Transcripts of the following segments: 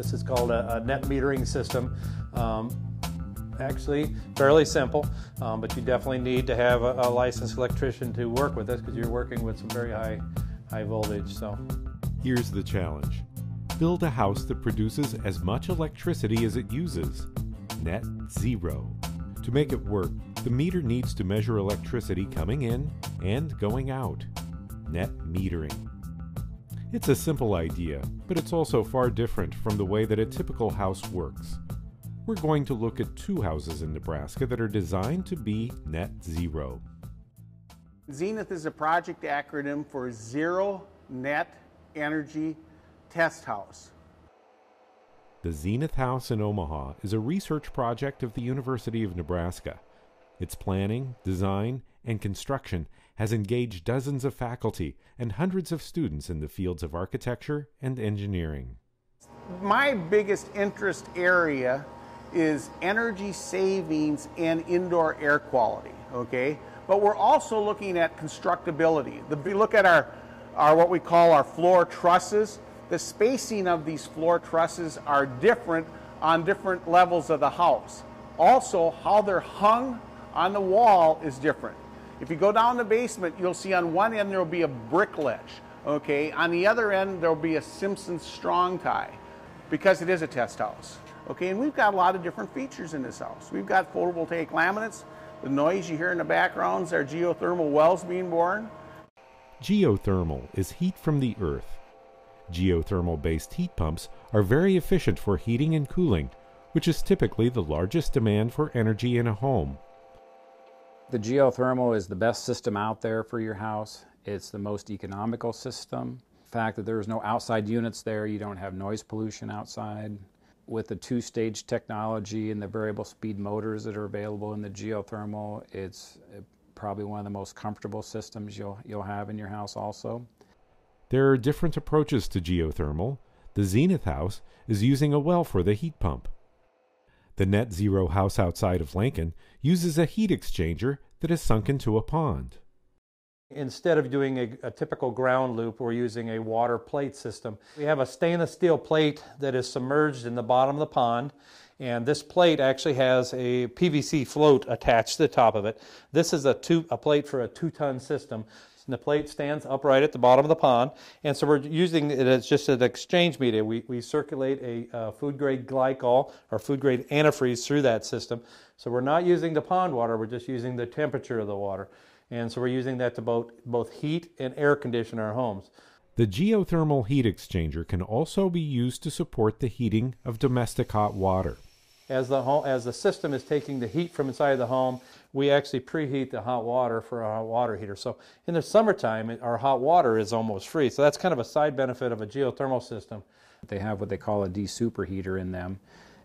This is called a, a net metering system. Um, actually, fairly simple, um, but you definitely need to have a, a licensed electrician to work with this because you're working with some very high, high voltage. So, here's the challenge: build a house that produces as much electricity as it uses. Net zero. To make it work, the meter needs to measure electricity coming in and going out. Net metering. It's a simple idea, but it's also far different from the way that a typical house works. We're going to look at two houses in Nebraska that are designed to be net zero. Zenith is a project acronym for Zero Net Energy Test House. The Zenith House in Omaha is a research project of the University of Nebraska. Its planning, design, and construction has engaged dozens of faculty and hundreds of students in the fields of architecture and engineering. My biggest interest area is energy savings and indoor air quality, okay? But we're also looking at constructability. You look at our, our what we call our floor trusses, the spacing of these floor trusses are different on different levels of the house. Also, how they're hung on the wall is different. If you go down the basement, you'll see on one end there will be a brick ledge. Okay, on the other end there will be a Simpson strong tie because it is a test house. Okay, and we've got a lot of different features in this house. We've got photovoltaic laminates. The noise you hear in the backgrounds are geothermal wells being born. Geothermal is heat from the earth. Geothermal based heat pumps are very efficient for heating and cooling, which is typically the largest demand for energy in a home. The geothermal is the best system out there for your house. It's the most economical system. The fact that there's no outside units there, you don't have noise pollution outside. With the two-stage technology and the variable speed motors that are available in the geothermal, it's uh, probably one of the most comfortable systems you'll you'll have in your house also. There are different approaches to geothermal. The Zenith house is using a well for the heat pump. The net zero house outside of Lincoln uses a heat exchanger that is sunk into a pond. Instead of doing a, a, typical ground loop, we're using a water plate system. We have a stainless steel plate that is submerged in the bottom of the pond, and this plate actually has a PVC float attached to the top of it. This is a, two, a plate for a two ton system. And the plate stands upright at the bottom of the pond. And so we're using it as just an exchange media. We, we circulate a uh, food grade glycol or food grade antifreeze through that system. So we're not using the pond water, we're just using the temperature of the water. And so we're using that to both, both heat and air condition our homes. The geothermal heat exchanger can also be used to support the heating of domestic hot water. As the, home, as the system is taking the heat from inside the home we actually preheat the hot water for our hot water heater. So in the summertime, our hot water is almost free. So that's kind of a side benefit of a geothermal system. They have what they call a desuperheater in them.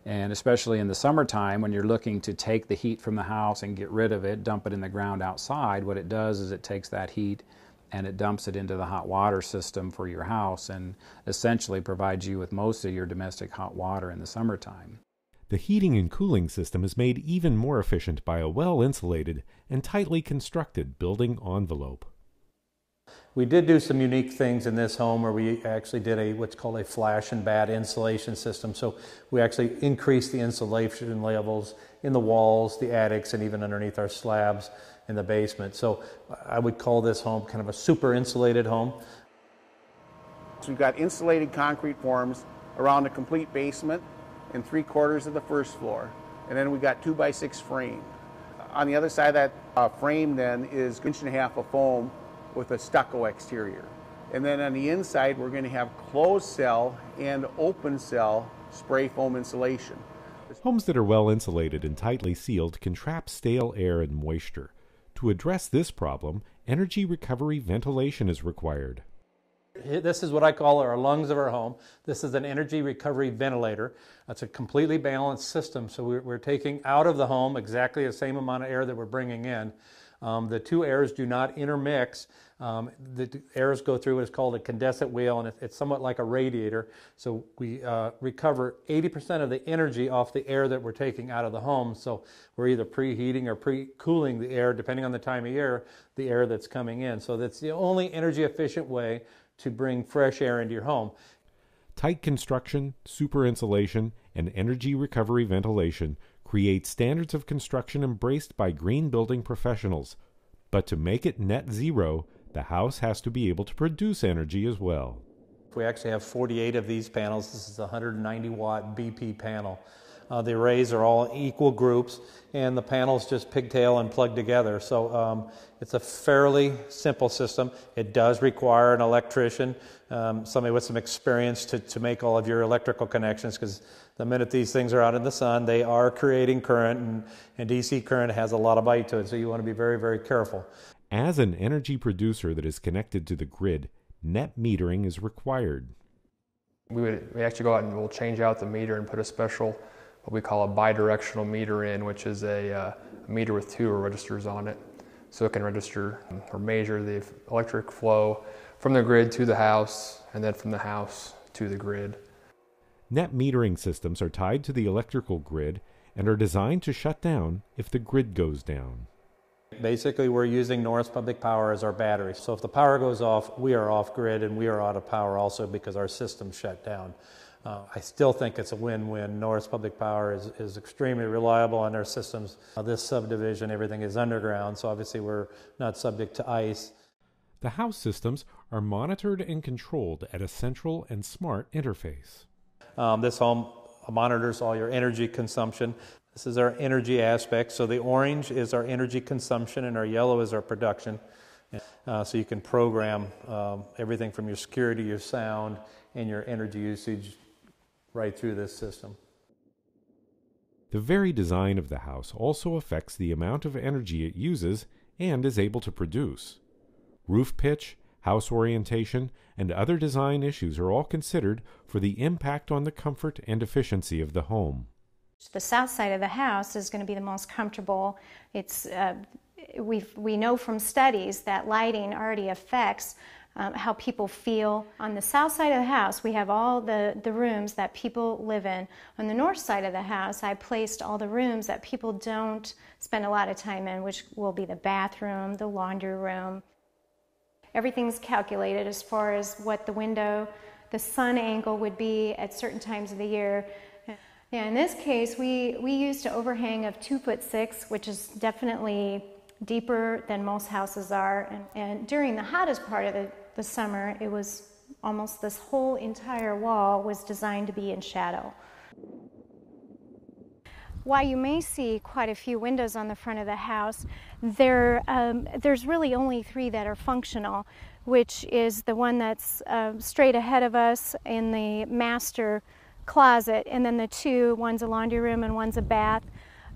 And especially in the summertime, when you're looking to take the heat from the house and get rid of it, dump it in the ground outside, what it does is it takes that heat and it dumps it into the hot water system for your house and essentially provides you with most of your domestic hot water in the summertime. The heating and cooling system is made even more efficient by a well insulated and tightly constructed building envelope. We did do some unique things in this home where we actually did a what's called a flash and batt insulation system. So we actually increased the insulation levels in the walls, the attics, and even underneath our slabs in the basement. So I would call this home kind of a super insulated home. So we've got insulated concrete forms around the complete basement and three quarters of the first floor. And then we got two by six frame. On the other side of that uh, frame then is inch and a half of foam with a stucco exterior. And then on the inside, we're going to have closed cell and open cell spray foam insulation. Homes that are well insulated and tightly sealed can trap stale air and moisture. To address this problem, energy recovery ventilation is required. This is what I call our lungs of our home. This is an energy recovery ventilator. It's a completely balanced system. So we're, we're, taking out of the home exactly the same amount of air that we're bringing in. Um, the two airs do not intermix. Um, the airs go through what is called a condensate wheel, and it's somewhat like a radiator. So we uh, recover 80% of the energy off the air that we're taking out of the home. So we're either preheating or pre-cooling the air, depending on the time of year, the air that's coming in. So that's the only energy efficient way to bring fresh air into your home. Tight construction, super insulation, and energy recovery ventilation create standards of construction embraced by green building professionals. But to make it net zero, the house has to be able to produce energy as well. We actually have 48 of these panels. This is a 190 watt BP panel. Uh, the arrays are all equal groups, and the panels just pigtail and plug together. So um, it's a fairly simple system. It does require an electrician, um, somebody with some experience to, to make all of your electrical connections, because the minute these things are out in the sun, they are creating current, and, and DC current has a lot of bite to it, so you want to be very, very careful. As an energy producer that is connected to the grid, net metering is required. We would we actually go out and we'll change out the meter and put a special what we call a bidirectional meter in, which is a, uh, a meter with two registers on it. So it can register or measure the electric flow from the grid to the house and then from the house to the grid. Net metering systems are tied to the electrical grid and are designed to shut down if the grid goes down. Basically, we're using Norris Public Power as our battery. So if the power goes off, we are off grid and we are out of power also because our system shut down. Uh, I still think it's a win-win. Norris Public Power is, is extremely reliable on their systems. Uh, this subdivision, everything is underground, so obviously we're not subject to ice. The house systems are monitored and controlled at a central and smart interface. Um, this home monitors all your energy consumption. This is our energy aspect. So the orange is our energy consumption, and our yellow is our production. Uh, so you can program um, everything from your security, your sound, and your energy usage right through this system. The very design of the house also affects the amount of energy it uses and is able to produce. Roof pitch, house orientation, and other design issues are all considered for the impact on the comfort and efficiency of the home. The south side of the house is going to be the most comfortable. It's uh, we we know from studies that lighting already affects um, how people feel. On the south side of the house, we have all the, the rooms that people live in. On the north side of the house, I placed all the rooms that people don't spend a lot of time in, which will be the bathroom, the laundry room. Everything's calculated as far as what the window, the sun angle would be at certain times of the year. Yeah, in this case, we, we used an overhang of two foot six, which is definitely deeper than most houses are. And, and during the hottest part of the the summer, it was almost this whole entire wall was designed to be in shadow. While you may see quite a few windows on the front of the house, there, um, there's really only three that are functional, which is the one that's uh, straight ahead of us in the master closet, and then the two one's a laundry room and one's a bath.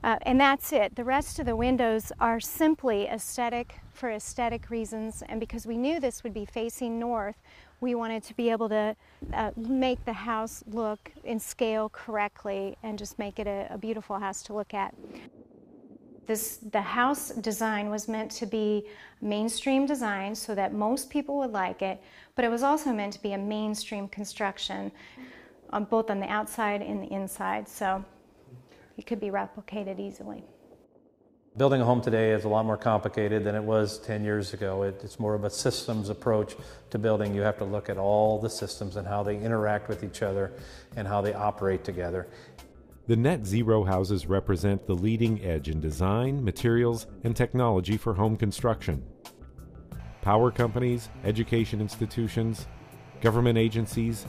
Uh, and that's it. The rest of the windows are simply aesthetic for aesthetic reasons, and because we knew this would be facing north, we wanted to be able to uh, make the house look in scale correctly and just make it a, a beautiful house to look at. This, the house design was meant to be mainstream design so that most people would like it, but it was also meant to be a mainstream construction, um, both on the outside and the inside. So it could be replicated easily. Building a home today is a lot more complicated than it was 10 years ago. It, it's more of a systems approach to building. You have to look at all the systems and how they interact with each other and how they operate together. The net zero houses represent the leading edge in design, materials, and technology for home construction. Power companies, education institutions, government agencies,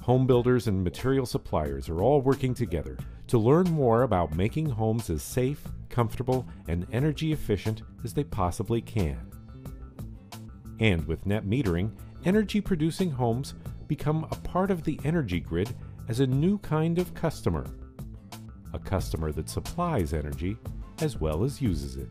home builders, and material suppliers are all working together to learn more about making homes as safe, comfortable, and energy efficient as they possibly can. And with net metering, energy producing homes become a part of the energy grid as a new kind of customer. A customer that supplies energy as well as uses it.